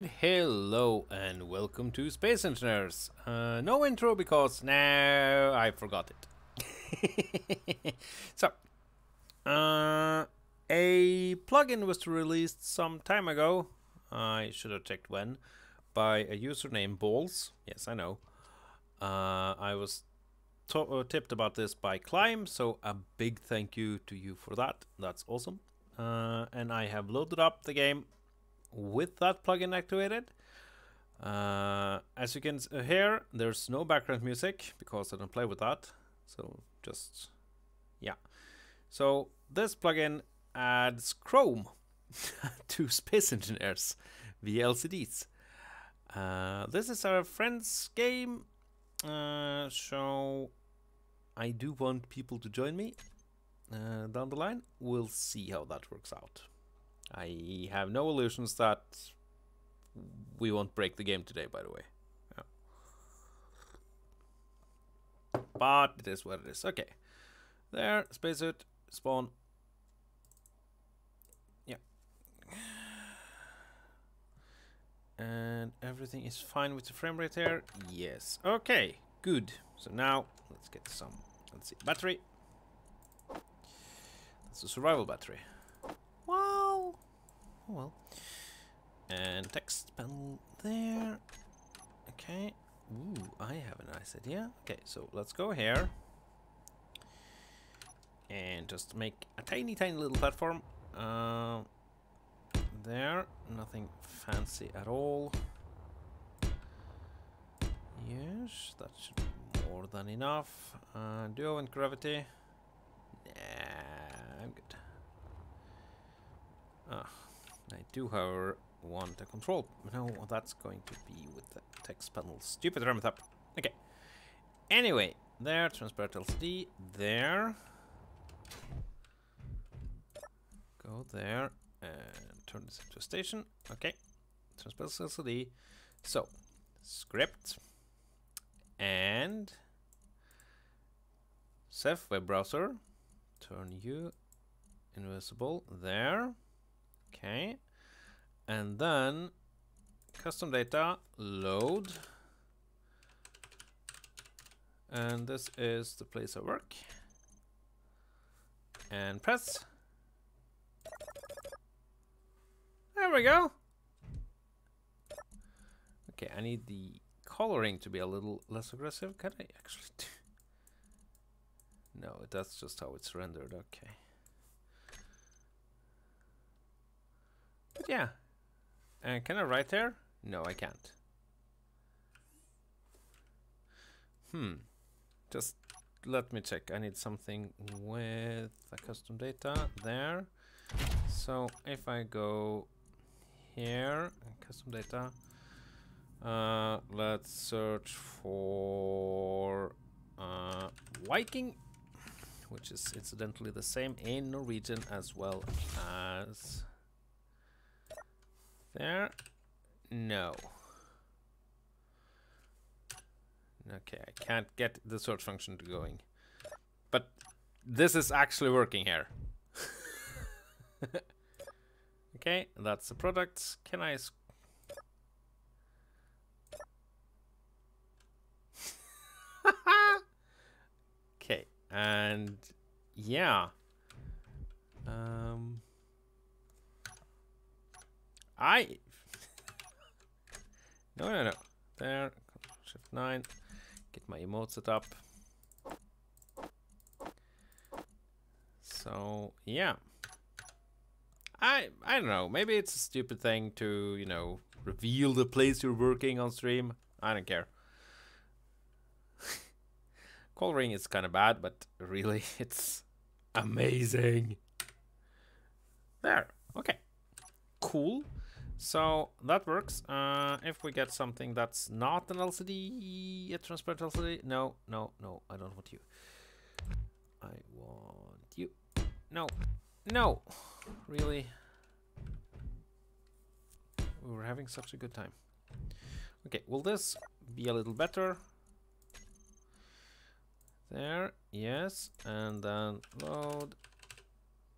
Hello and welcome to Space Engineers. Uh, no intro because now I forgot it. so, uh, a plugin was released some time ago. I should have checked when. By a user named Balls. Yes, I know. Uh, I was uh, tipped about this by Klime, so a big thank you to you for that. That's awesome. Uh, and I have loaded up the game with that plugin activated. Uh, as you can hear, there's no background music because I don't play with that. So just, yeah. So this plugin adds Chrome to Space Engineers via LCDs. Uh, this is our friend's game, uh, so I do want people to join me uh, down the line. We'll see how that works out. I have no illusions that we won't break the game today, by the way. Yeah. But it is what it is. Okay. There, spacesuit, spawn. Yeah. And everything is fine with the frame rate here. Yes. Okay, good. So now, let's get some, let's see, battery. That's a survival battery. Wow. Oh well. And text panel there. Okay. Ooh, I have a nice idea. Okay, so let's go here. And just make a tiny, tiny little platform. Uh, there. Nothing fancy at all. Yes, that should be more than enough. Uh, do I want gravity? Nah, I'm good. Ah, I do, however, want a control. No, that's going to be with the text panel. Stupid RAM up. Okay. Anyway, there, transparent LCD, there. Go there and turn this into a station. Okay. Transparent LCD. So, script and CEF web browser. Turn you invisible there. Okay. And then custom data load. And this is the place of work. And press. There we go. Okay, I need the coloring to be a little less aggressive. Can I actually do? No, that's just how it's rendered. Okay. But yeah. Uh, can I write there? No, I can't. Hmm. Just let me check. I need something with a custom data there. So if I go here, custom data, uh, let's search for uh, Viking, which is incidentally the same in Norwegian as well as there? No. Okay, I can't get the search function to going. But this is actually working here. okay, that's the products. Can I... okay, and yeah. Um... I... no, no, no. There. Shift 9. Get my emote set up. So, yeah. I I don't know. Maybe it's a stupid thing to, you know, reveal the place you're working on stream. I don't care. Coloring is kind of bad, but really, it's amazing. There. Okay. Cool. So that works. Uh, if we get something that's not an LCD, a transparent LCD, no, no, no, I don't want you. I want you. No, no, really. We were having such a good time. Okay, will this be a little better? There, yes, and then load.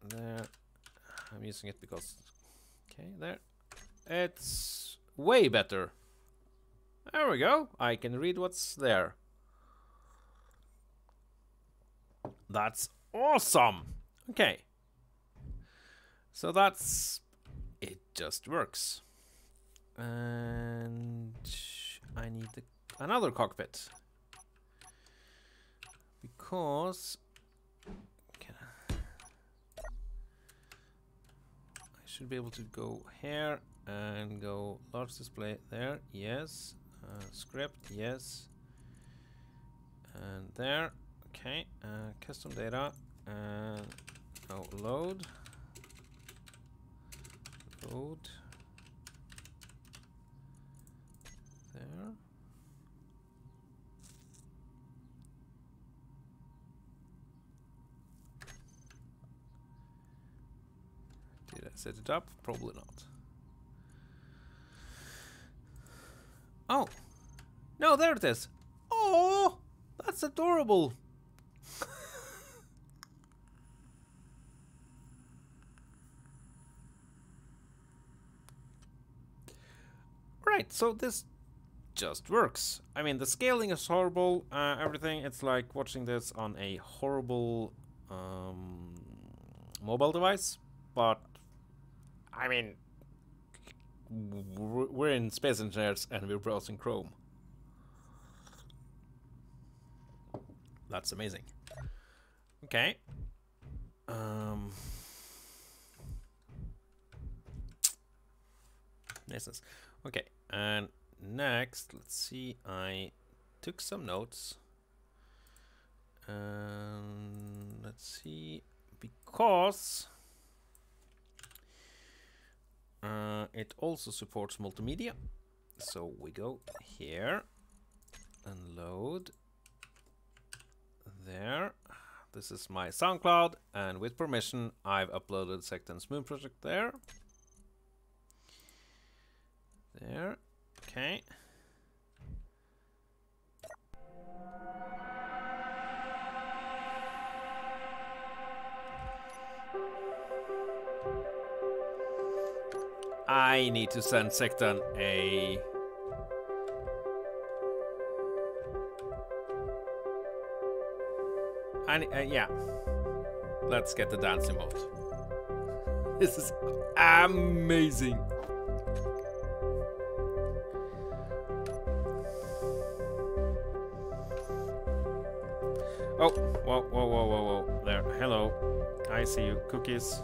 There, I'm using it because, okay, there, it's way better. There we go. I can read what's there. That's awesome. Okay. So that's it just works. And I need the, another cockpit. Because I should be able to go here and go large display there. Yes. Uh, script. Yes. And there. Okay. Uh, custom data. And now load. Load. There. Did I set it up? Probably not. Oh! No, there it is! Oh! That's adorable! right, so this just works. I mean, the scaling is horrible, uh, everything. It's like watching this on a horrible um, mobile device, but I mean, we're in Space Engineers and we're browsing Chrome. That's amazing. Okay. Um. Niceness. Okay, and next, let's see. I took some notes. And let's see, because uh, it also supports multimedia. So we go here and load there. This is my SoundCloud, and with permission, I've uploaded Sectan's Moon Project there. There. Okay. I need to send Sectan a... Uh, yeah. Let's get the dancing mode. This is amazing. Oh, whoa, whoa, whoa, whoa, whoa. There, hello. I see you. Cookies.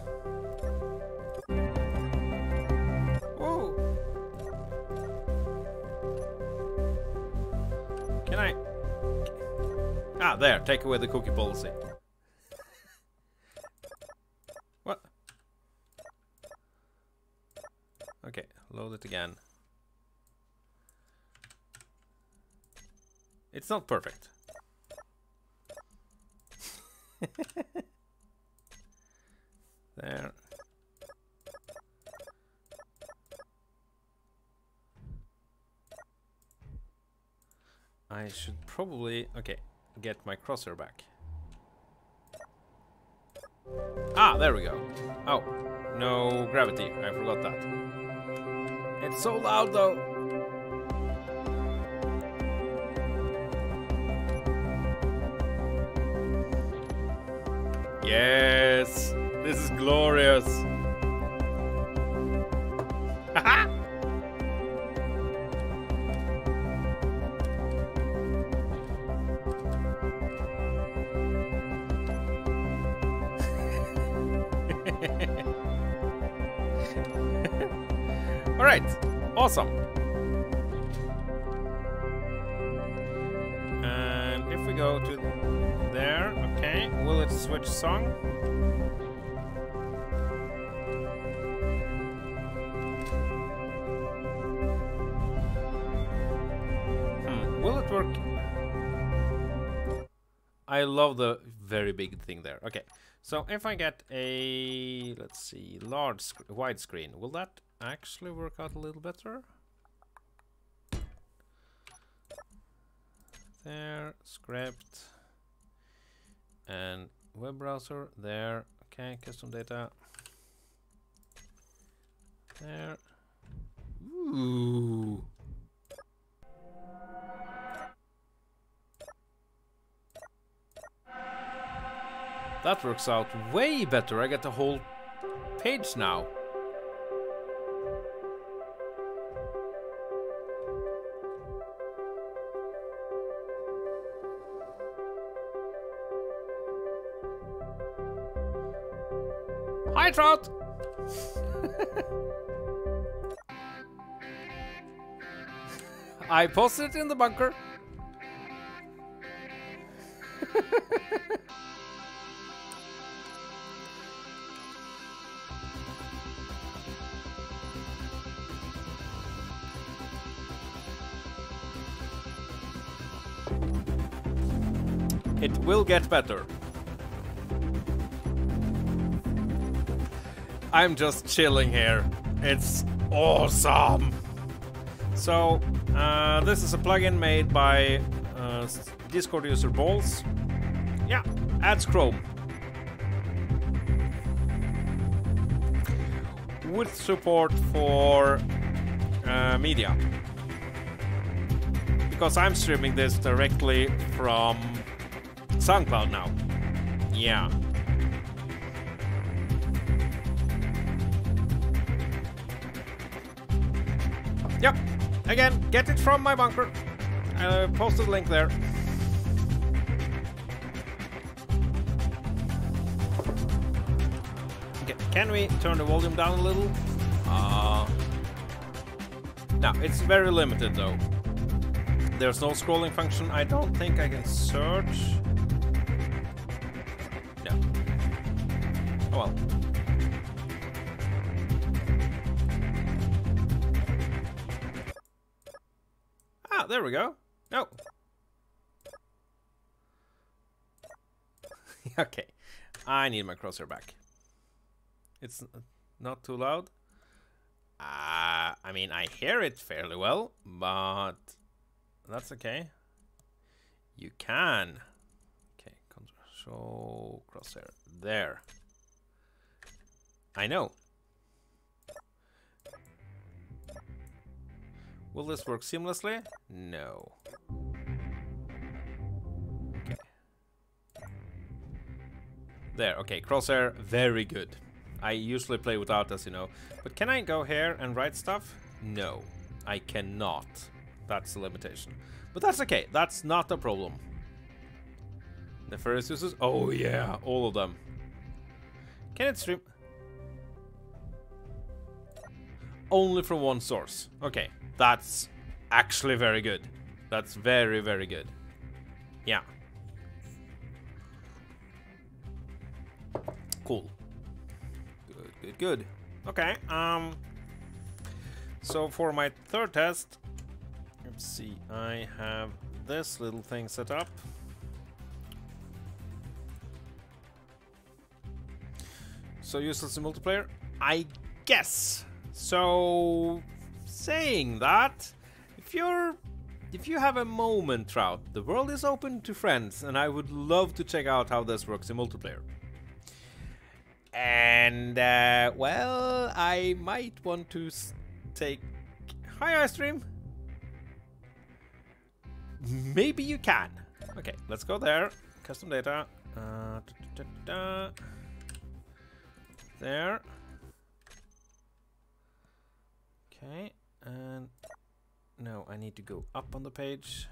Can I? Ah, there. Take away the cookie policy. what? Okay, load it again. It's not perfect. there. I should probably, okay, get my crosshair back. Ah, there we go. Oh, no gravity, I forgot that. It's so loud though. Yes, this is glorious. All right, awesome. And if we go to there, okay, will it switch song? Hmm, will it work? I love the very big thing there. Okay, so if I get a, let's see, large sc widescreen, will that actually work out a little better? There, script, and web browser, there, okay, custom data, there. Ooh. That works out way better. I get the whole page now. Hi, Trout! I posted it in the bunker. it will get better. I'm just chilling here. It's awesome. So, uh, this is a plugin made by uh, Discord user Balls. Yeah, adds Chrome. With support for uh, media. Because I'm streaming this directly from SoundCloud now. Yeah. Yep. Again, get it from my bunker. I posted link there. Okay, can we turn the volume down a little? Uh, no, it's very limited though. There's no scrolling function. I don't think I can search. Ah, there we go. No. okay. I need my crosshair back. It's not too loud. Uh, I mean, I hear it fairly well, but that's okay. You can. Okay, control crosshair. There. I know. Will this work seamlessly? No. Okay. There, okay, crosshair, very good. I usually play without, as you know. But can I go here and write stuff? No, I cannot. That's the limitation. But that's okay, that's not a problem. Nefarious uses? Oh yeah, all of them. Can it stream? Only from one source. Okay, that's actually very good. That's very, very good. Yeah. Cool. Good, good, good. Okay, um... So for my third test, let's see, I have this little thing set up. So useless in multiplayer? I guess. So saying that, if you're if you have a moment, Trout, the world is open to friends, and I would love to check out how this works in multiplayer. And, uh, well, I might want to take... Hi, iStream! Maybe you can. Okay, let's go there. Custom data. Uh, da, da, da, there. Okay, and no, I need to go up on the page.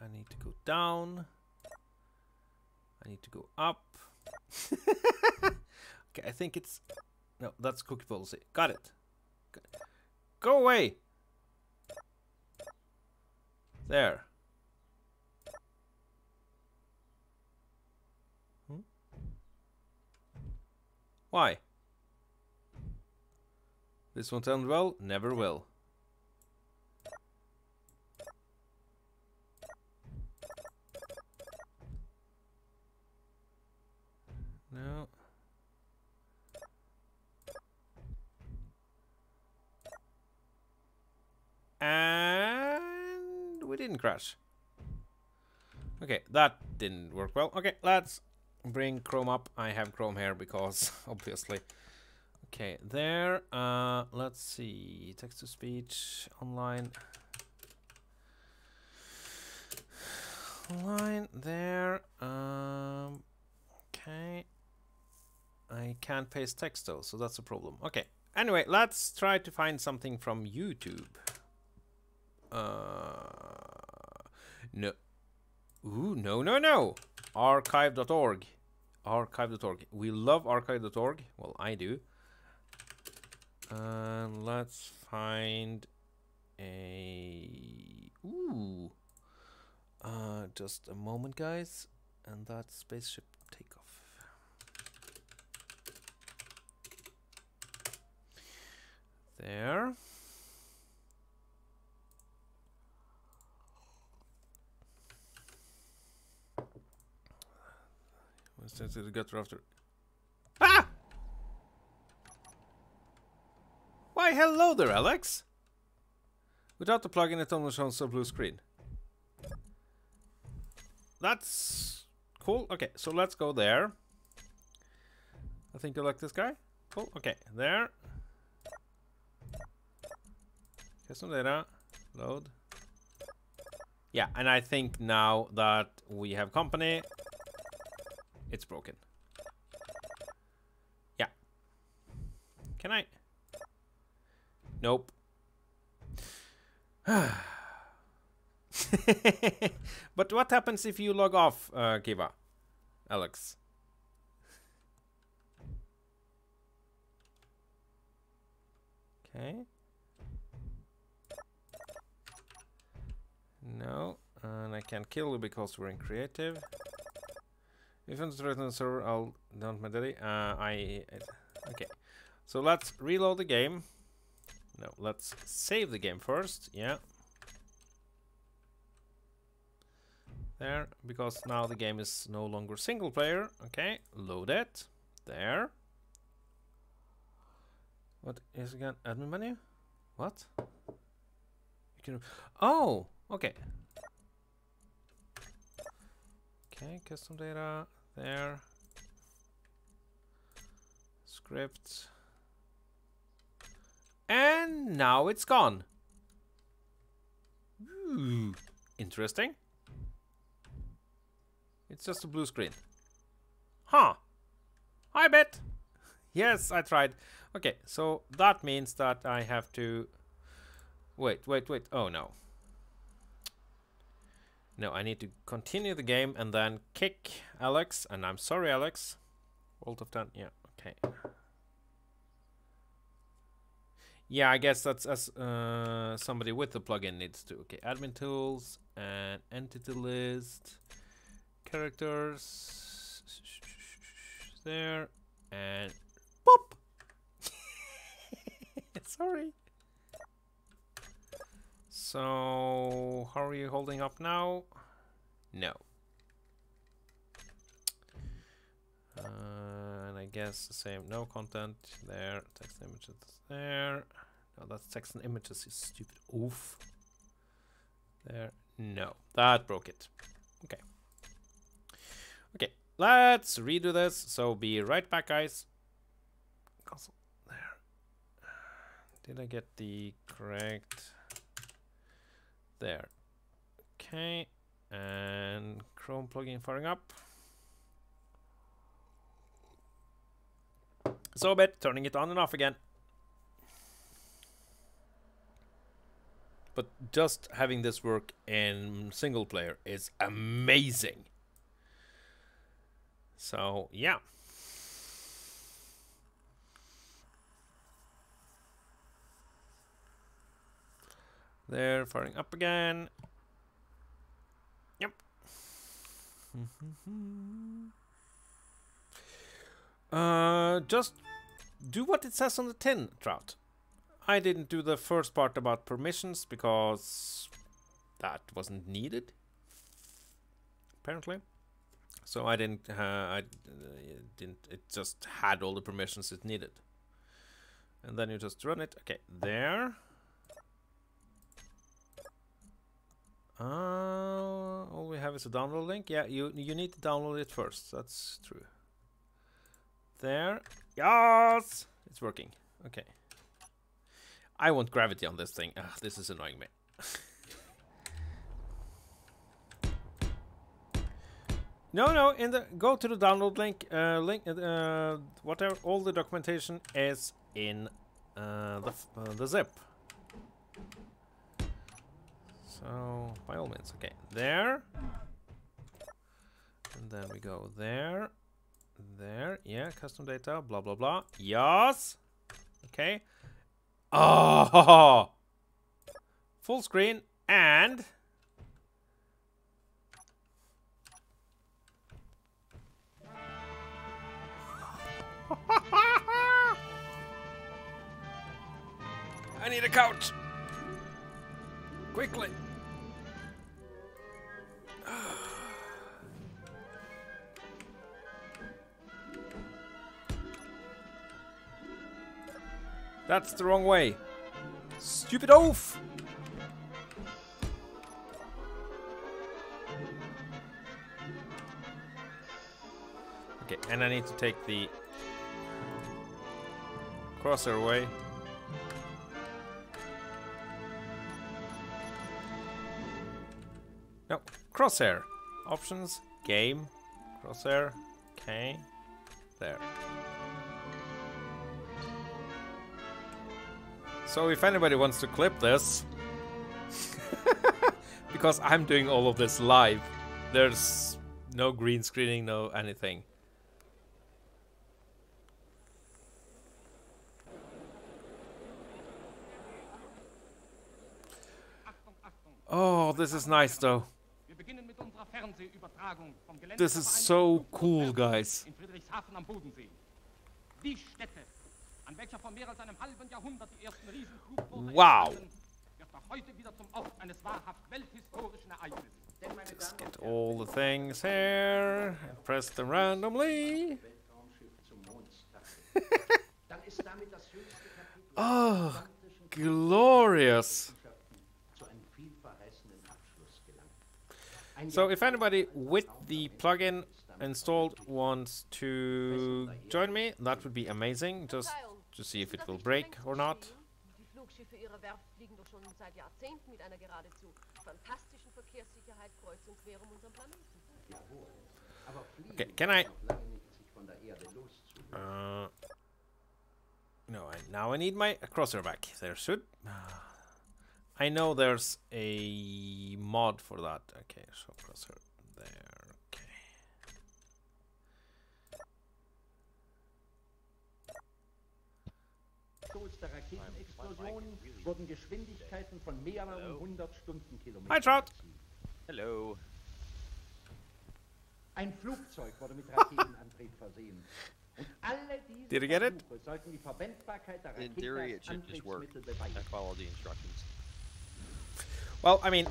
I need to go down. I need to go up. okay, I think it's... No, that's cookie policy. Got it. Go away! There. Why? This won't end well? Never will. No. And we didn't crash. Okay, that didn't work well. Okay, let's bring Chrome up. I have Chrome here because obviously. Okay, there. Uh, let's see. Text to speech online. Online there. Um, okay. I can't paste text though, so that's a problem. Okay. Anyway, let's try to find something from YouTube. Uh, no. Ooh, no, no, no. Archive.org. Archive.org. We love archive.org. Well, I do. And let's find a... Ooh. Uh, just a moment, guys. And that spaceship takeoff. There. Since it got after. Ah! Why, hello there, Alex! Without the plugin, it only shows a blue screen. That's cool. Okay, so let's go there. I think you like this guy. Cool. Okay, there. Custom data. Load. Yeah, and I think now that we have company, it's broken. Yeah. Can I? Nope. but what happens if you log off, uh, Kiva? Alex? Okay. No, and I can't kill you because we're in creative. If I'm threatening the server, I'll don't my daddy. Uh, I okay. So let's reload the game. No, let's save the game first. Yeah. There, because now the game is no longer single player. Okay, load it. There. What is again? Admin menu? What? You can. Oh, okay. Okay, custom data there. Script. And now it's gone. Ooh, interesting. It's just a blue screen. Huh. I bet. Yes, I tried. Okay, so that means that I have to... Wait, wait, wait. Oh, no. No, I need to continue the game and then kick Alex. And I'm sorry, Alex. Alt of 10. Yeah, okay. Yeah, I guess that's as uh, somebody with the plugin needs to. Okay, admin tools and entity list, characters there, and pop. Sorry. So, how are you holding up now? No. Uh, and I guess the same, no content there, text and images there. No, that's text and images, you stupid oof. There, no, that broke it. Okay. Okay, let's redo this. So be right back, guys. Console, there. Did I get the correct? There. Okay, and Chrome plugin firing up. So bit, turning it on and off again. But just having this work in single player is amazing. So, yeah. There, firing up again. Yep. uh, just do what it says on the tin, Trout. I didn't do the first part about permissions because that wasn't needed. Apparently. So I didn't, uh, I uh, didn't, it just had all the permissions it needed. And then you just run it. Okay, there. Uh, all we have is a download link. Yeah, you you need to download it first. That's true. There. Yes! It's working. Okay. I want gravity on this thing. Ugh, this is annoying me. no, no. In the go to the download link. Uh, link. Uh, whatever. All the documentation is in uh, the uh, the zip. So by all means, okay. There. And then we go there. There. Yeah, custom data. Blah blah blah. Yes. Okay. Oh, full screen and I need a couch. Quickly. That's the wrong way. Stupid oaf! Okay, and I need to take the crosser away. Crosshair. Options, game, crosshair, okay, there. So if anybody wants to clip this, because I'm doing all of this live, there's no green screening, no anything. Oh, this is nice though. This is so cool, guys. Die Stätte, an welcher vor mehr als einem halben Jahrhundert die ersten Riesenflugzeuge Wow. entstanden, wird noch heute wieder zum Ort eines wahrhaft welthistorischen Ereignisses. Denn, meine Let's Damen get all the things here. and Press them randomly. Weltraumschiff zum So if anybody with the plugin installed wants to join me, that would be amazing. Just to see if it will break or not. Flugschiffe ihrer Werft fliegen doch schon seit Jahrzehnten mit einer geradezu fantastischen Verkehrssicherheit kreuz und quer um unseren Planeten. Okay, can I? ist noch lange nicht, sich von der Erde loszulösen. Uh, no, I, now I need my crosshair back. There should. I know there's a mod for that. Okay, so crosshair there. Okay. Sturz der Raketenexplosionen wurden Geschwindigkeiten von mehreren hundert Stundenkilometern Hi, Trout. erzielt. Hello. Ein Flugzeug wurde mit Raketenantrieb versehen. Und alle diese Did you get it? Versuche sollten die Verwendbarkeit der In Rakete Well, I mean,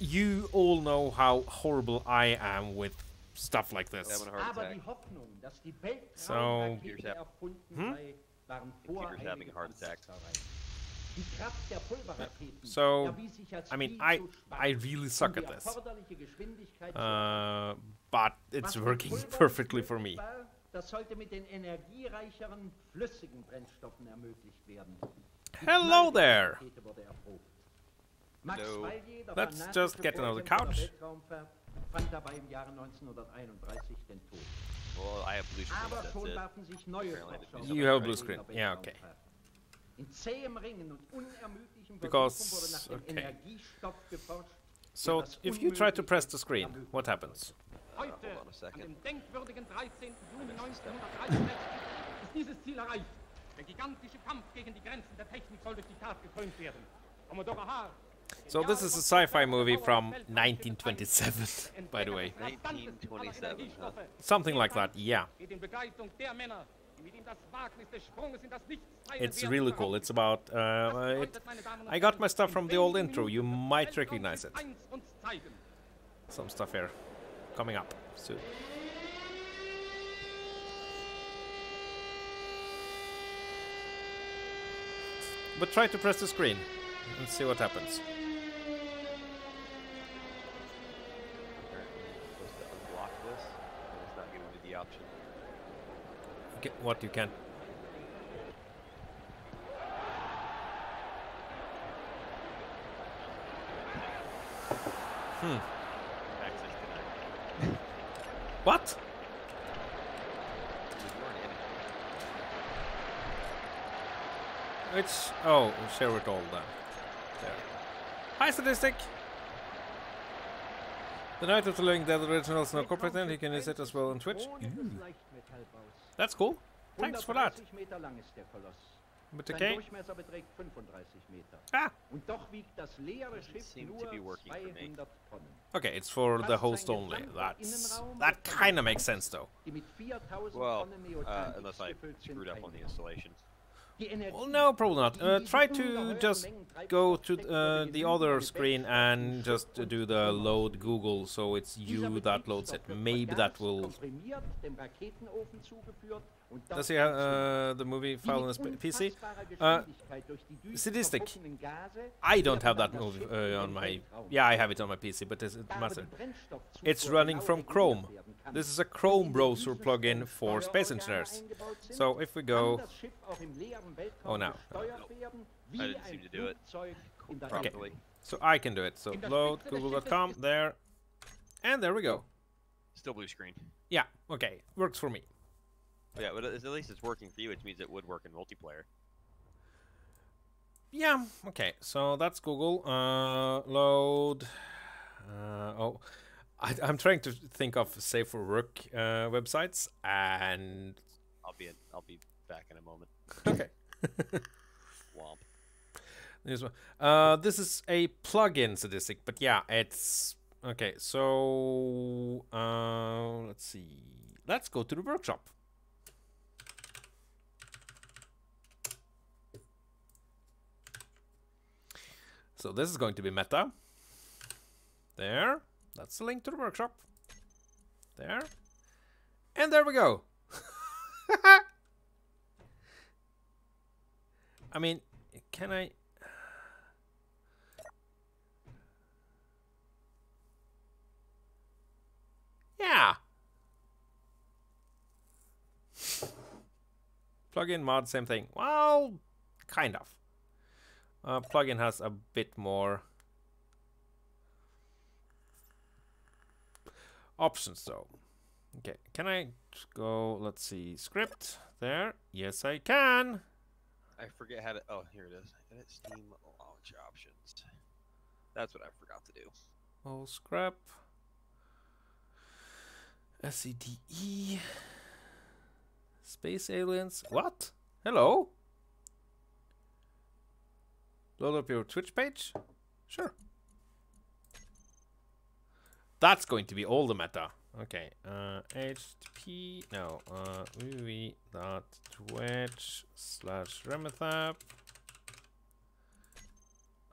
you all know how horrible I am with stuff like this. Having a heart Aber attack. die Hoffnung, dass die So- Weltraumrakete Here's that- erfunden Hmm? sei, waren vor Computer's having a heart attack. Konzeptbereich. Die Kraft der Pulverraketen So, erwies sich als I mean, I I really suck at this. erforderliche Geschwindigkeit zu Uh, but it's working perfectly for me. Das sollte mit den energiereicheren flüssigen Brennstoffen ermöglicht werden. Hello there. Rakete wurde erprobt. Max Hello. Valier, der Let's just get another Vorkämpfer couch. Fand dabei im Jahre 1931 den Tod. Well, I have blue screen. Aber That's schon it. warfen sich neue Apparently You have die blue screen. Yeah, okay. In zähem Ringen und unermüdlichem Because- Versuchen wurde nach dem okay. So, if you try to press the screen, what happens? Heute, Hold on a second. dem denkwürdigen 13. Juni 1963, ist dieses Ziel erreicht. Der gigantische Kampf gegen die Grenzen der Technik soll durch die Tat gekrönt werden. Commodore Haar. So, this is a sci-fi movie from 1927, by the way. 1927, huh? Something like that, yeah. It's really cool. It's about. Uh, it, I got my stuff from the old intro. You might recognize it. Weltraumschiff 1 uns zeigen. Some stuff here coming up soon. But try to press the screen and see what happens. What you can. Hmm. What? It's oh, share it all then. There. Hi, statistic. The Night of the Living Dead originals no copyright. You can use it as well on Twitch. Krone des Leichtmetallbaus. That's cool. Thanks for that. 130 Meter lang ist der Koloss. But okay. Durchmesser beträgt 35 Meter. Ah, Und doch wiegt das leere Doesn't seem to be working for me. Okay. It's for the host only. That's that kind of makes sense though. Die mit 4000 Well, uh, unless I screwed up on the eingebaut. installation. Well, no, probably not. Uh, try to just go to uh, the other screen and just do the load Google, so it's you that loads it. Maybe that will. Komprimiert, dem Raketenofen Does he have uh, the movie file on mit his PC? Uh, Geschwindigkeit durch sadistic. I don't have that movie uh, on my. Yeah, I have it on my PC, but it Da aber matter. It's running from Chrome. This is a Chrome browser plugin for Space Engineers. So if we go, das Schiff auch im leeren Weltraum Oh, no. gesteuert werden, I didn't seem to do it Flugzeug Okay. so I can do it. So load google.com there, and there we go. Still blue screen. Yeah, okay, works for me. Yeah, but at least it's working for you, which means it would work in multiplayer. Yeah, okay, so that's Google. Uh, load. Uh, oh, I, I'm trying to think of safe for work uh, websites, and I'll be in, I'll be back in a moment. okay. Womp. This one. Uh, this is a plugin statistic, but yeah, it's okay. So uh, let's see. Let's go to the workshop. So this is going to be meta. There. That's the link to the workshop. There. And there we go. I mean, can I? Yeah. Plugin mod, same thing. Well, kind of. Uh, plugin has a bit more options though. Okay, can I go? Let's see, script there. Yes, I can. I forget how to. Oh, here it is. Edit Steam launch options. That's what I forgot to do. Oh, scrap. SCDE. E. Space aliens. What? Hello? Load up your Twitch page? Sure. That's going to be all the meta. Okay. Uh, HTTP. No. Uh, dot twitch slash remethep.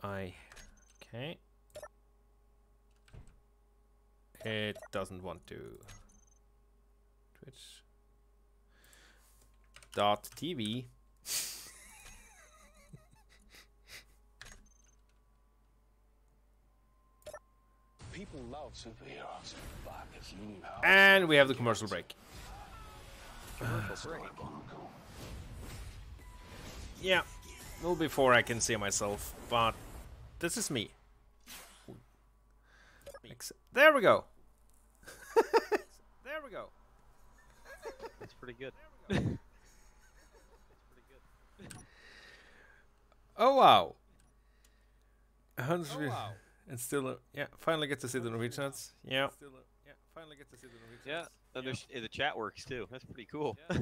I. Okay. It doesn't want to. Twitch. Dot TV. People love superheroes. But if you knew how And we have the commercial break. Commercial break. Yeah. Well, before I can see myself, but this is me. There we go. there we go. That's pretty good. it's pretty good. Oh wow. A hundred views. And still, uh, yeah, finally get to see the Norwegians. Yeah. yeah, finally get to see the Norwegians. Yeah, and there's, the chat works too. That's pretty cool. the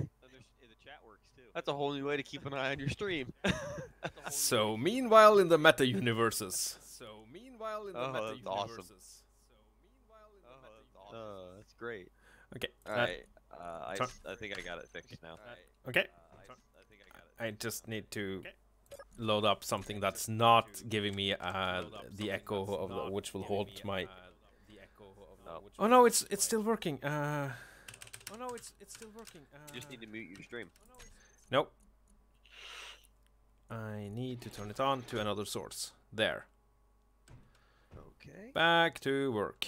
chat works too. That's a whole new way to keep an eye on your stream. So, meanwhile, in the meta universes. So, meanwhile, in the Oh, meta that's awesome. So, meanwhile, in the meta universes. Oh, that's great. Okay. All uh, right, uh, I, so- think I got it fixed now. okay. Uh, I, s- I think I got it. I just need to load up something that's not giving me uh, the echo of the, which will hold my. Oh. No, it's it's still working. Uh, oh no, it's it's still working. Uh, You just need to mute your stream. Nope. I need to turn it on to another source. There. Okay. Back to work.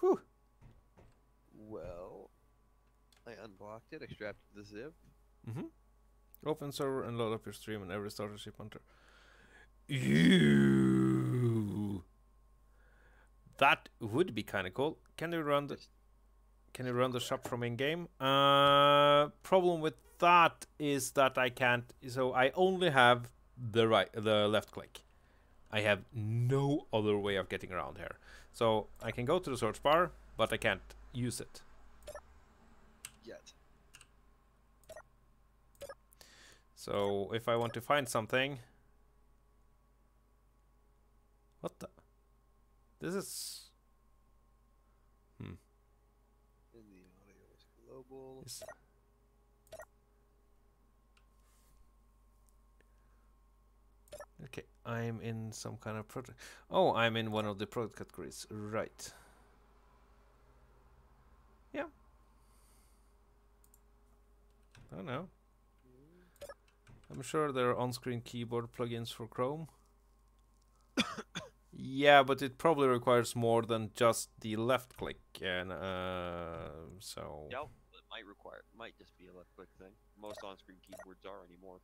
Whew. Well, I unblocked it, extracted the zip. Mm-hmm. Open server and load up your stream and every starter ship hunter. You. That would be kind of cool. Can you run the Can you run the shop from in game? Uh, problem with that is that I can't. So I only have the right, the left click. I have no other way of getting around here. So I can go to the search bar, but I can't use it. So if I want to find something, what the? This is. Hmm. In the audio is global. Is okay, I'm in some kind of project. Oh, I'm in one of the product categories. Right. Yeah. I don't know. I'm sure there are on-screen keyboard plugins for Chrome. yeah, but it probably requires more than just the left click, and uh, so. Yeah, It might require. Might just be a left click thing. Most on-screen keyboards are anymore.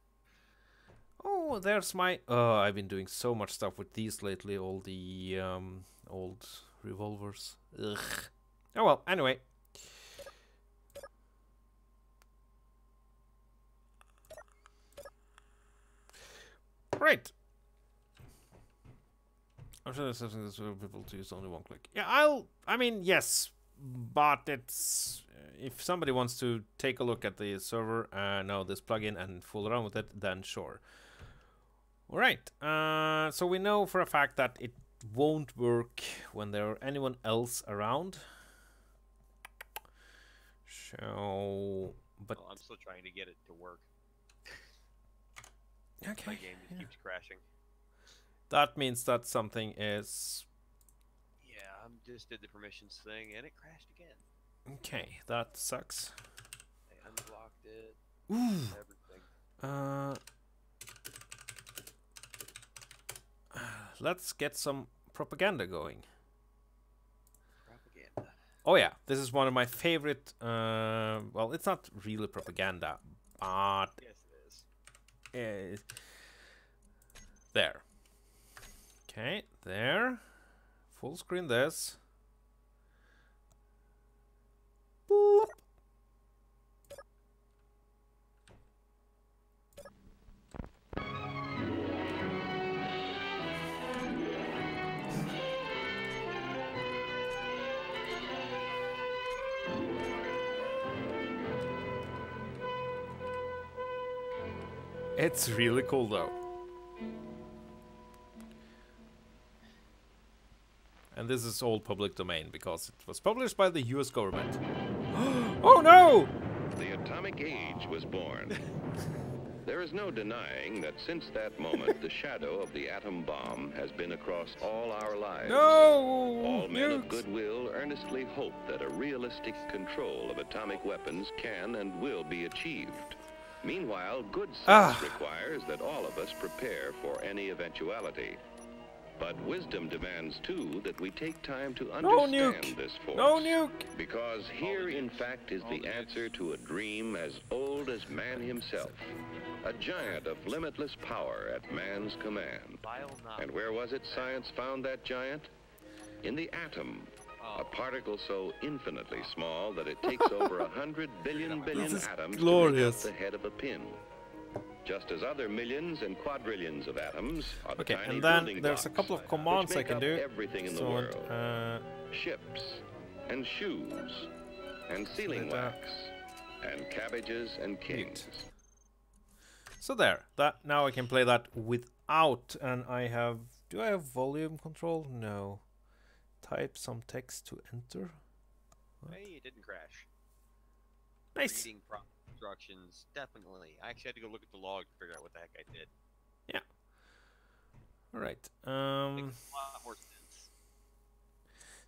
Oh, there's my. Oh, I've been doing so much stuff with these lately. All the um, old revolvers. Ugh. Oh well. Anyway. Right. I'm sure there's something that's people to use only one click. Yeah, I'll. I mean, yes, but it's if somebody wants to take a look at the server, uh, know this plugin and fool around with it, then sure. All right. Uh, so we know for a fact that it won't work when there are anyone else around. So, but Well, I'm still trying to get it to work. My game just keeps crashing. that means that something is Yeah, I just did the permissions thing and it crashed again. okay. That sucks. I unblocked it. Ooh. Everything. Uh, let's get some propaganda going. Propaganda. Oh yeah, this is one of my favorite. Uh, well, it's not really propaganda, but it is. there. Okay, there. Full screen this. Boop. It's really cool though. And this is all public domain because it was published by the US government. oh no! The atomic age was born. There is no denying that since that moment, the shadow of the atom bomb has been across all our lives. No! All men of goodwill earnestly hope that a realistic control of atomic weapons can and will be achieved. Meanwhile, good sense Ah. requires that all of us prepare for any eventuality. But wisdom demands, too, that we take time to No understand nuke! this force. No nuke! Because here, in fact, is the answer to a dream as old as man himself. A giant of limitless power at man's command. And where was it science found that giant? In the atom. A particle so infinitely small that it takes over a hundred billion billion atoms glorious. to make up the head of a pin. Just as other millions and quadrillions of atoms are the Okay, tiny and then there's a couple of commands I can do. everything in the So, world uh, ships and shoes and sealing wax and cabbages and kings. so there. That now I can play that without, and I have. Do I have volume control? No. Type some text to enter. Hey, it didn't crash. Nice. Reading instructions, definitely. I actually had to go look at the log to figure out what the heck I did. Yeah. All right. Um. a lot more sense.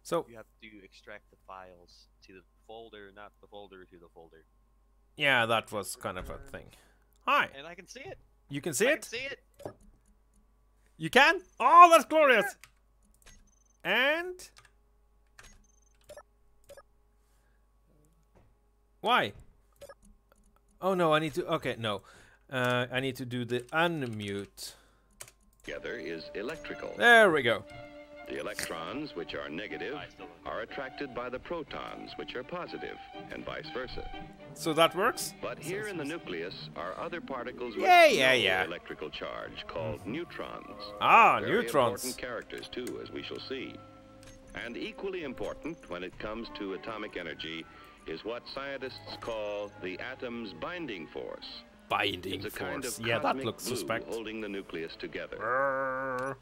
So You have to extract the files to the folder, not the folder to the folder. yeah, that was kind of a thing. Hi. And I can see it. You can see I it. can see it. You can? Oh, that's glorious! And Why? Oh no, I need to. Okay, no. Uh, I need to do the unmute. Together is electrical. There we go. The electrons, which are negative, are attracted by the protons, which are positive, and vice versa. So that works? But here in the nucleus are other particles with Yeah, yeah, electrical charge called neutrons. Ah, Very neutrons. important characters too, as we shall see. And equally important when it comes to atomic energy is what scientists call the atom's binding force. Binding a kind force. of Yeah, that looks suspect. holding the nucleus together. Brrr.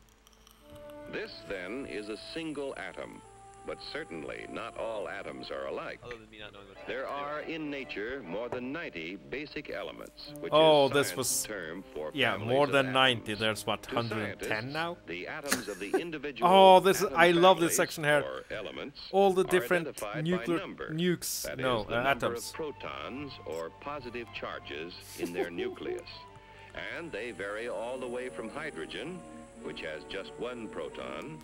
This, then, is a single atom. But certainly not all atoms are alike. Other than me not knowing what There heck to do. are in nature more than 90 basic elements, which Oh, is this was- term for Yeah, more than 90. atoms. There's what, 110 now? The atoms of the individual Oh, this is- I love this section here. elements All the different identified by nuclear number. nukes. That is, no, the uh, number atoms. of protons or positive charges in their nucleus. And they vary all the way from hydrogen, which has just one proton,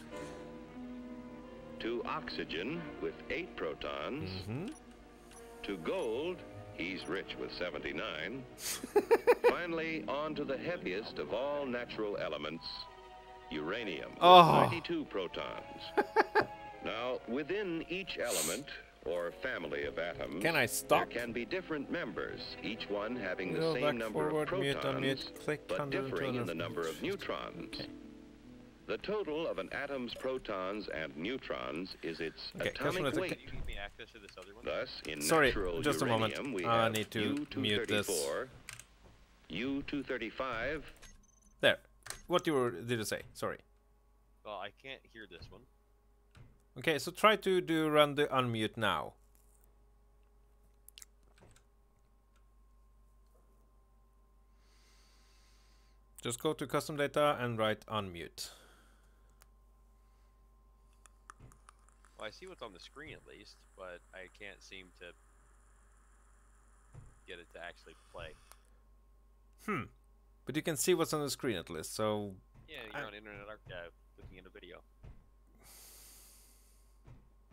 to oxygen with eight protons, Mm-hmm. to gold, he's rich with 79. Finally, on to the heaviest of all natural elements, uranium, with Oh. 92 protons. now, within each element, or family of atoms, Can I stop? there can be different members, each one having the Go same number forward, of mute, protons, unmute, click, but differing in the number of neutrons. Okay. The total of an atom's protons and neutrons is its Okay, atomic Cosmonautic- weight. Can you give me access to this other one? Thus, in Sorry, natural just a moment. uranium, we uh, I have need to mute this. U-234, U-235, There. What you were, did you say? Sorry. Well, I can't hear this one. Okay, so try to do run the unmute now. Just go to custom data and write unmute. Well, I see what's on the screen at least, but I can't seem to get it to actually play. Hmm. But you can see what's on the screen at least, so Yeah, you're I- on Internet Archive looking at a video.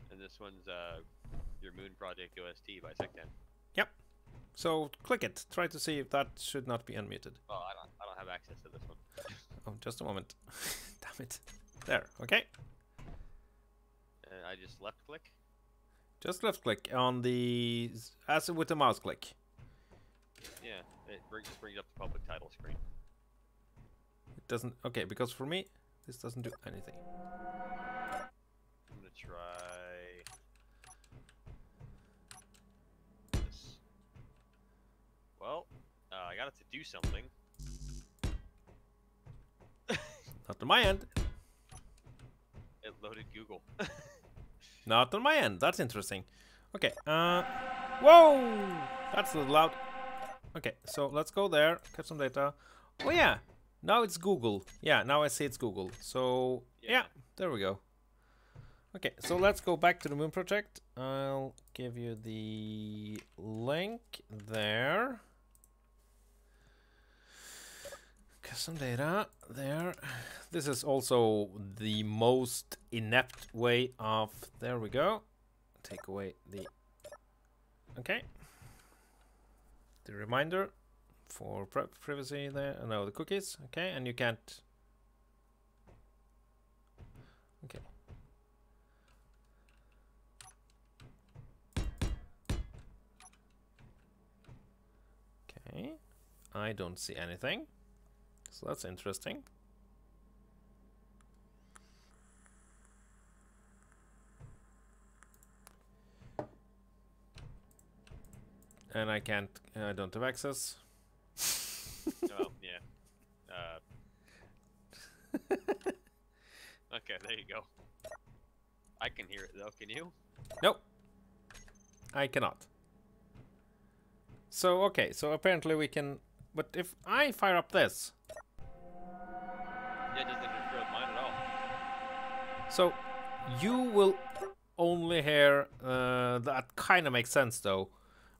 And this one's uh, your Moon Project OST by Sectan. Yep. So click it. Try to see if that should not be unmuted. Well, I don't, I don't have access to this one. Oh, just a moment. Damn it. There. Okay. Uh, I just left click. Just left click on the as with the mouse click. Yeah, it brings, just brings up the public title screen. It doesn't. Okay, because for me this doesn't do anything. I'm gonna try this. Well, uh, I got it to do something. Not to my end. It loaded Google. Not on my end. That's interesting. Okay. Uh. Whoa! That's a little loud. Okay, so let's go there. Get some data. Oh yeah. Now it's Google. Yeah. Now I see it's Google. So yeah. Yeah. There we go. Okay, so let's go back to the Moon Project. I'll give you the link there. Custom data there. This is also the most inept way of. There we go. Take away the. Okay. The reminder for privacy there. Uh, no, the cookies. Okay, and you can't. Okay. Okay. I don't see anything. So that's interesting. And I can't, I don't have access. oh, yeah. Uh, okay, there you go. I can hear it though. Can you? Nope. I cannot. So, okay, so apparently we can. But if I fire up this, so you will only hear. Uh, that kind of makes sense though.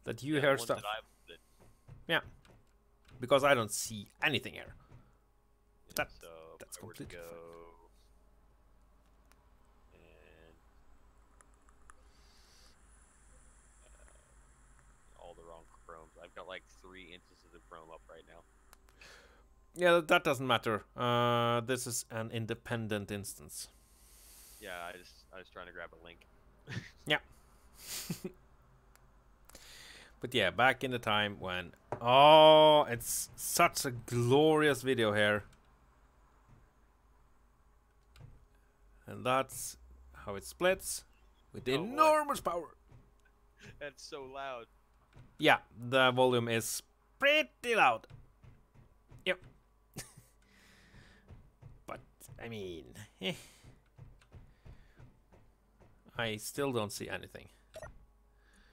That you Yeah, hear stuff. That Yeah. Because I don't see anything here. yeah, That- so that's I were to completely go fine. and uh, like three instances of Chrome up right now. Yeah, that- that doesn't matter. Uh, this is an independent instance. Yeah, I just I was trying to grab a link. Yeah. but yeah, back in the time when oh, it's such a glorious video here. And that's how it splits with Oh, boy. enormous power. That's so loud. Yeah, the volume is pretty loud. Yep. but I mean, eh. I still don't see anything.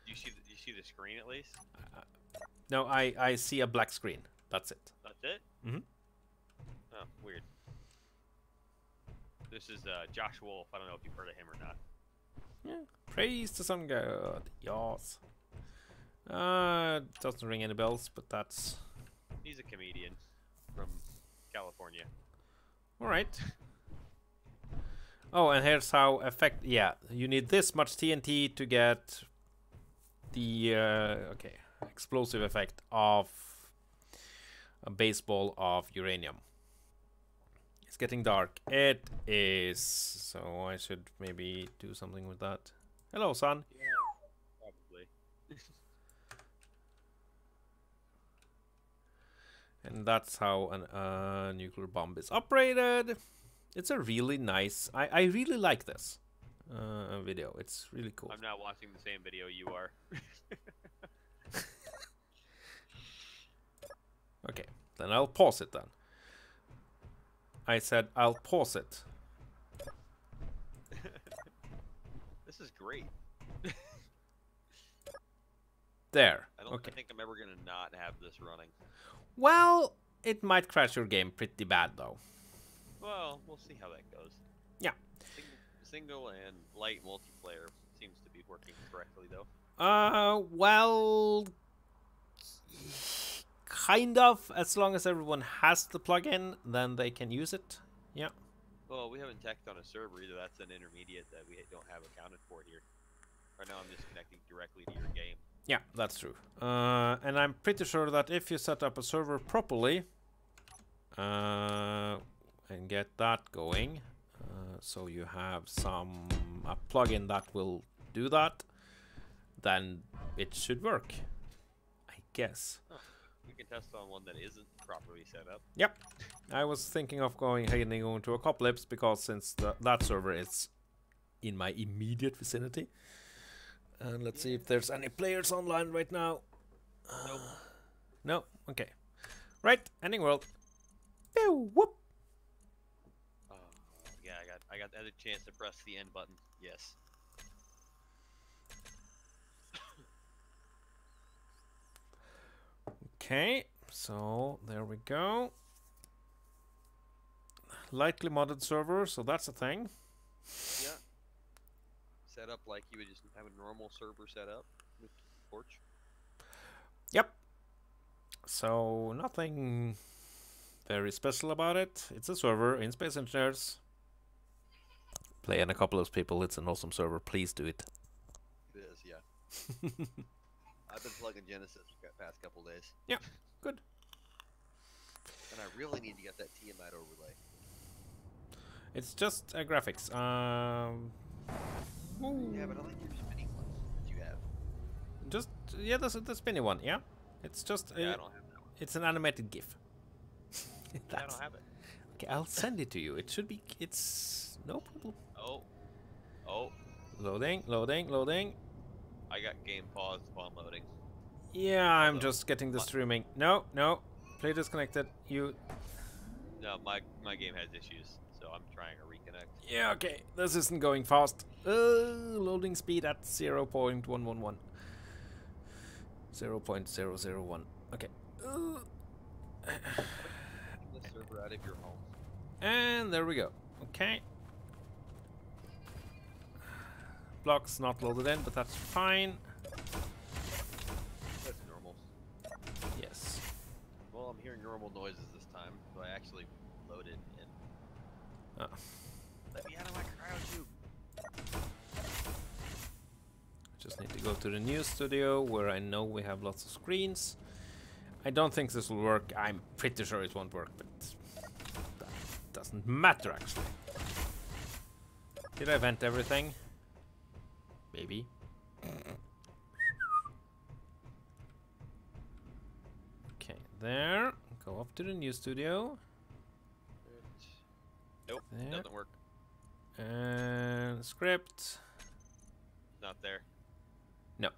You see the, you see the screen at least? No, I I see a black screen. That's it. That's it. Mhm. Oh, weird. This is uh, Josh Wolf. I don't know if you've heard of him or not. Yeah. Praise the sun god. Yes. Uh, doesn't ring any bells, but that's He's a comedian from California. all right. Oh, and here's how effect. Yeah, you need this much TNT to get the uh, okay explosive effect of a baseball of uranium. It's getting dark. It is. So I should maybe do something with that. Hello, son. Probably. And that's how a uh, nuclear bomb is operated. It's a really nice. I I really like this uh, video. It's really cool. I'm not watching the same video you are. Okay, then I'll pause it then. I said I'll pause it. This is great. There. I don't Okay. think I'm ever gonna not have this running. Well, it might crash your game pretty bad though. Well, we'll see how that goes. Yeah. Single, single and light multiplayer seems to be working correctly though. Uh, well, kind of. As long as everyone has the plugin, then they can use it. Yeah. Well, we haven't teched on a server either. That's an intermediate that we don't have accounted for here. Right now, I'm just connecting directly to your game. Yeah, that's true. Uh, and I'm pretty sure that if you set up a server properly uh, and get that going, uh, so you have some a plugin that will do that, then it should work. I guess. We can test on one that isn't properly set up. Yep. I was thinking of going heading over to Apocalypse because since the, that server is in my immediate vicinity. And let's see if there's any players online right now. Nope. No? Okay. Right, ending world. Pew, whoop. Yeah, I got I got the other chance to press the end button. Yes. Okay, so there we go. Lightly modded server, so that's a thing. Yeah. Set up like you would just have a normal server set up with Torch. Yep. So nothing very special about it. It's a server in Space Engineers. Playing a couple of people, it's an awesome server. Please do it. It is, yeah. I've been plugging Genesis for the past couple days. Yeah, good. And I really need to get that Tiamat overlay. It's just uh, graphics. Um, Yeah, but I like your spinning ones that you have. just yeah, the the spinny one. Yeah, it's just uh, Yeah, I don't have that one. it's an animated GIF. Yeah, I don't have it. okay, I'll send it to you. It should be. It's no problem. Oh. Oh. Loading, loading, loading. I got game paused while loading. Yeah, I'm just getting the streaming. No, no, play disconnected. You. No, my my game has issues, so I'm trying to reconnect. Yeah, okay. This isn't going fast. Uh, loading speed at 0 0.111. 0 0.001. Okay. Uh, The server out of your home. and there we go. Okay. Blocks not loaded in, but that's fine. That's normal. Yes. Well, I'm hearing normal noises this time, so I actually loaded in. Oh. Let me out of my cryo tube. Just need to go to the new studio where I know we have lots of screens. I don't think this will work. I'm pretty sure it won't work, but that doesn't matter actually. Did I vent everything? Maybe. Okay, there. Go up to the new studio. Nope, There. doesn't work. And script. Not there. No.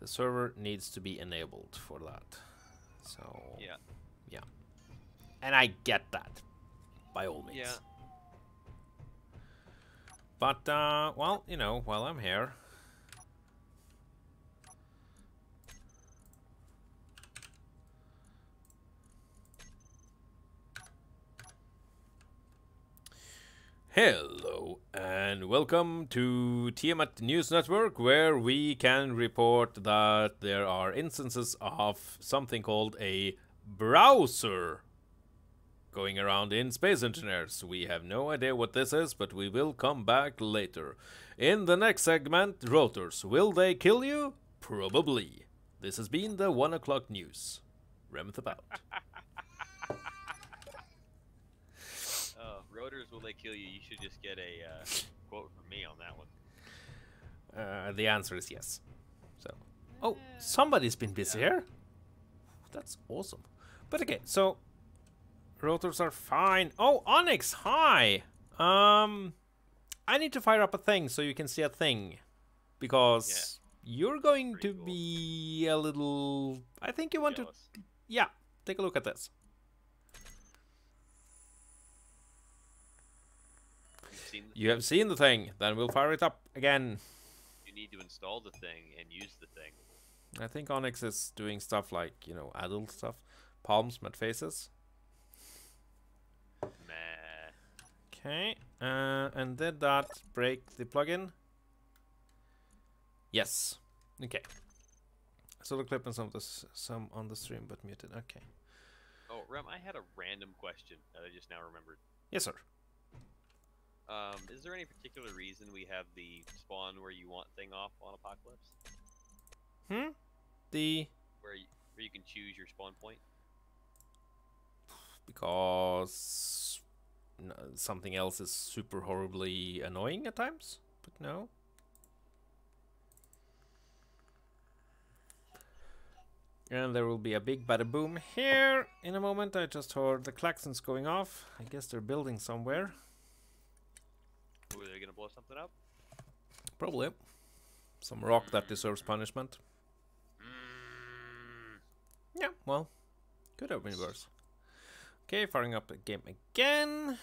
The server needs to be enabled for that. So Yeah. yeah. And I get that. By all means. Yeah. But uh well, you know, while I'm here. Hello and welcome to Tiamat News Network where we can report that there are instances of something called a browser going around in Space Engineers. We have no idea what this is, but we will come back later. In the next segment, Rotors. Will they kill you? Probably. This has been the 1 o'clock news. Remethep out. Oh, rotors, will they kill you? You should just get a uh, quote from me on that one. Uh, the answer is yes. So, oh, somebody's been busy here. That's awesome. But okay, so rotors are fine. Oh, Onyx, hi. Um, I need to fire up a thing so you can see a thing, because you're going Pretty to cool. be a little. I think you want to. Yeah, take a look at this. You have seen the thing. Then we'll fire it up again. you need to install the thing and use the thing. I think Onyx is doing stuff like you know adult stuff, palms, met faces. Okay, uh, and did that break the plugin? Yes. Okay. So the clip and some of this, some on the stream, but muted. Okay. Oh, Rem, I had a random question that I just now remembered. Yes, sir. Um, is there any particular reason we have the spawn where you want thing off on Apocalypse? Hmm. The Where you, where you can choose your spawn point? because something else is super horribly annoying at times, but no. And there will be a big bada boom here in a moment. I just heard the klaxons going off. I guess they're building somewhere. Ooh, are they gonna blow something up? Probably. Some rock that deserves punishment. Mm, Yeah, well, could have been worse. Okay, firing up the game again.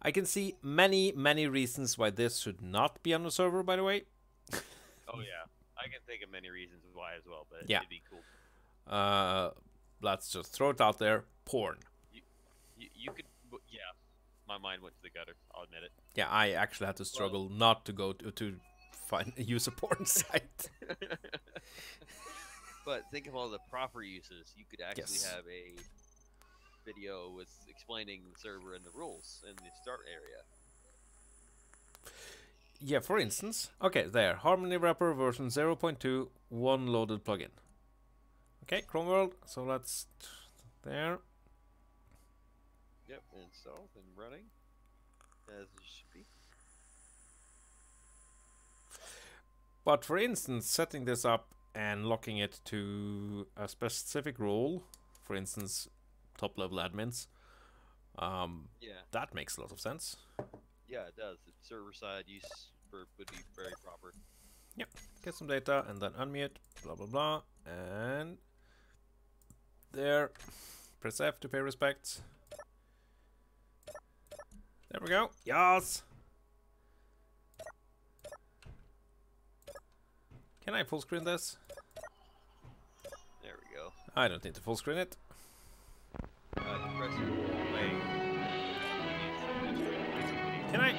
I can see many, many reasons why this should not be on the server, by the way. oh yeah, I can think of many reasons why as well, but Yeah. it'd be cool. Uh, let's just throw it out there. Porn. You, you could, yeah. My mind went to the gutter. I'll admit it. Yeah, I actually had to struggle not to go to, to find a use a porn site. But think of all the proper uses. You could actually Yes. have a video with explaining the server and the rules in the start area. Yeah, for instance, okay, there, Harmony Wrapper version 0.2, one loaded plugin. Okay, Chrome World, so let's, there, Yep, installed and running as it should be. But for instance, setting this up and locking it to a specific role, for instance, top level admins, um, Yeah, that makes a lot of sense. yeah, it does. It's server side use for would be very proper. Yep, get some data and then unmute, blah blah blah, and there, press F to pay respects. There we go. Yes. Can I full screen this? There we go. I don't need to full screen it. Uh. Can I?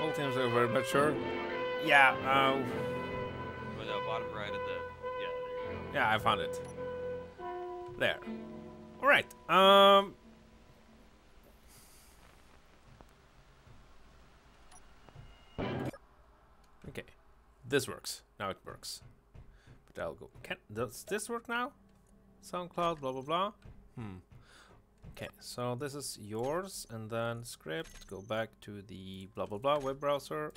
All teams are very mature. Yeah. Uh, But no, bottom right of the yeah. There you go. yeah, I found it. There. All right. Um. Okay, this works. Now it works. But I'll go. Can does this work now? SoundCloud, blah blah blah. Hmm. Okay, so this is yours, and then script. Go back to the blah blah blah web browser.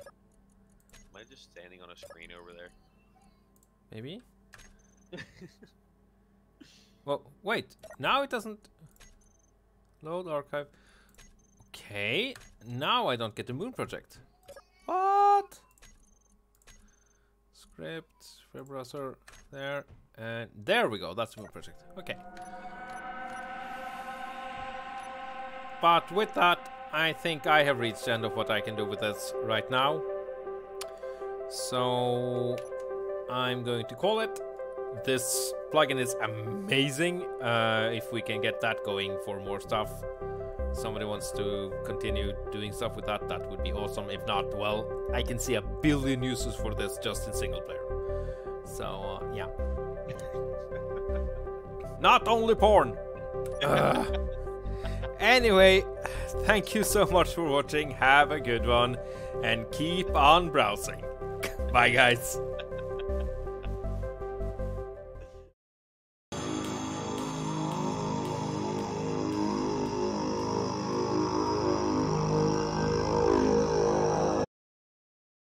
Am I just standing on a screen over there? Maybe. well, wait. Now it doesn't load archive. Okay, now I don't get the Moon project. What? Script, web browser, there, and there we go. That's Moon project. Okay. But with that, I think I have reached the end of what I can do with this right now. So I'm going to call it. This plugin is amazing. Uh, if we can get that going for more stuff, somebody wants to continue doing stuff with that, that would be awesome. If not, well, I can see a billion uses for this just in single player. So, uh, yeah. not only porn. Ugh. anyway, thank you so much for watching. Have a good one and keep on browsing. Bye, guys.